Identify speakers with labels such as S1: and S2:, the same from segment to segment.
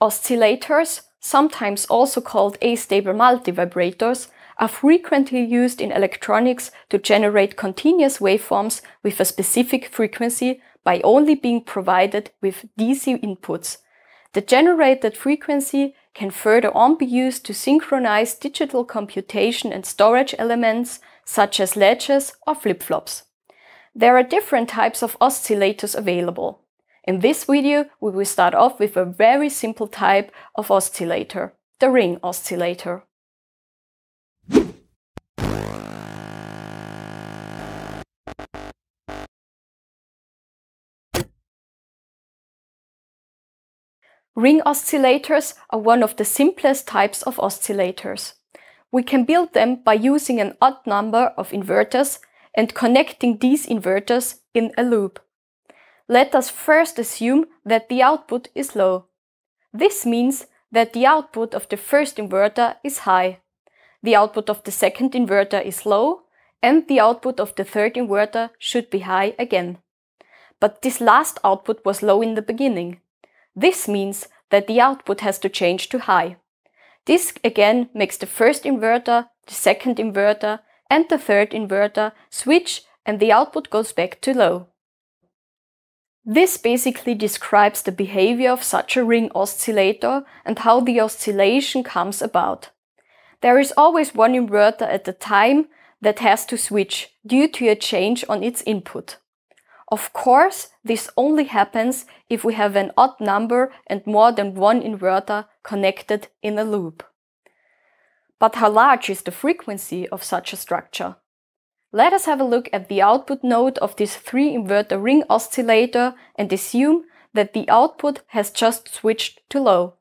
S1: Oscillators, sometimes also called astable multivibrators, are frequently used in electronics to generate continuous waveforms with a specific frequency by only being provided with DC inputs. The generated frequency can further on be used to synchronize digital computation and storage elements such as latches or flip-flops. There are different types of oscillators available. In this video, we will start off with a very simple type of oscillator, the ring oscillator. Ring oscillators are one of the simplest types of oscillators. We can build them by using an odd number of inverters and connecting these inverters in a loop. Let us first assume that the output is low. This means that the output of the first inverter is high, the output of the second inverter is low, and the output of the third inverter should be high again. But this last output was low in the beginning. This means that the output has to change to high. This again makes the first inverter, the second inverter and the third inverter switch and the output goes back to low. This basically describes the behavior of such a ring oscillator and how the oscillation comes about. There is always one inverter at a time that has to switch due to a change on its input. Of course, this only happens if we have an odd number and more than one inverter connected in a loop. But how large is the frequency of such a structure? Let us have a look at the output node of this 3-inverter ring oscillator and assume that the output has just switched to low.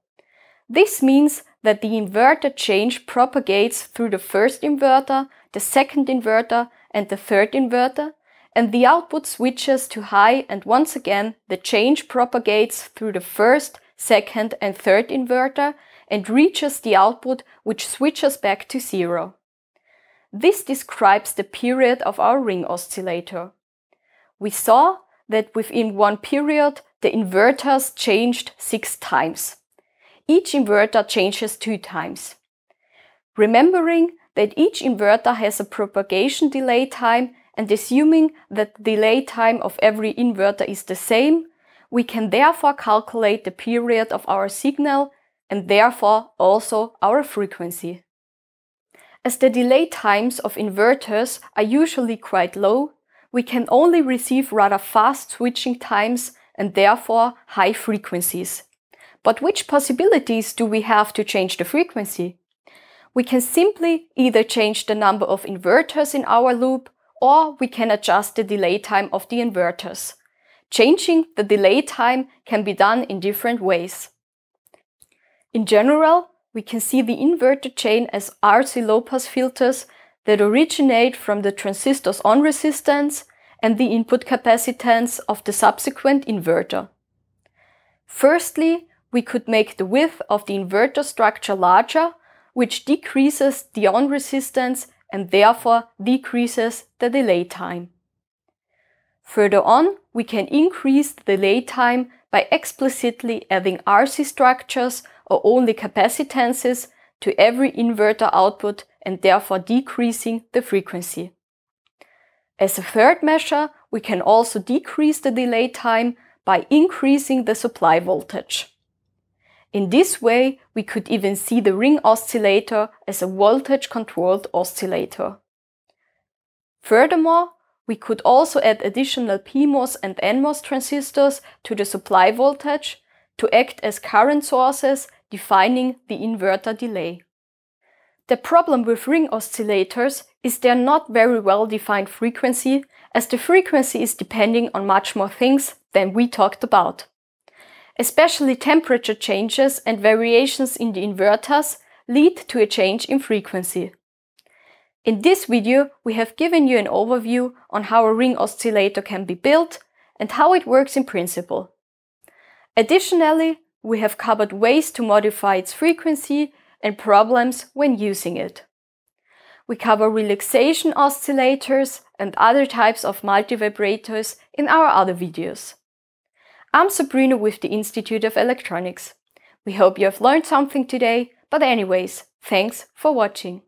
S1: This means that the inverter change propagates through the first inverter, the second inverter and the third inverter and the output switches to high and once again the change propagates through the first, second and third inverter and reaches the output which switches back to zero. This describes the period of our ring oscillator. We saw that within one period the inverters changed six times. Each inverter changes two times. Remembering that each inverter has a propagation delay time and assuming that the delay time of every inverter is the same, we can therefore calculate the period of our signal and therefore also our frequency. As the delay times of inverters are usually quite low, we can only receive rather fast switching times and therefore high frequencies. But which possibilities do we have to change the frequency? We can simply either change the number of inverters in our loop or we can adjust the delay time of the inverters. Changing the delay time can be done in different ways. In general, we can see the inverter chain as RC low-pass filters that originate from the transistor's on resistance and the input capacitance of the subsequent inverter. Firstly, we could make the width of the inverter structure larger, which decreases the on resistance and therefore decreases the delay time. Further on, we can increase the delay time by explicitly adding RC structures or only capacitances to every inverter output and therefore decreasing the frequency. As a third measure, we can also decrease the delay time by increasing the supply voltage. In this way, we could even see the ring oscillator as a voltage-controlled oscillator. Furthermore, we could also add additional PMOS and NMOS transistors to the supply voltage to act as current sources defining the inverter delay. The problem with ring oscillators is their not very well defined frequency as the frequency is depending on much more things than we talked about. Especially temperature changes and variations in the inverters lead to a change in frequency. In this video, we have given you an overview on how a ring oscillator can be built and how it works in principle. Additionally, we have covered ways to modify its frequency and problems when using it. We cover relaxation oscillators and other types of multivibrators in our other videos. I'm Sabrina with the Institute of Electronics. We hope you have learned something today, but anyways, thanks for watching.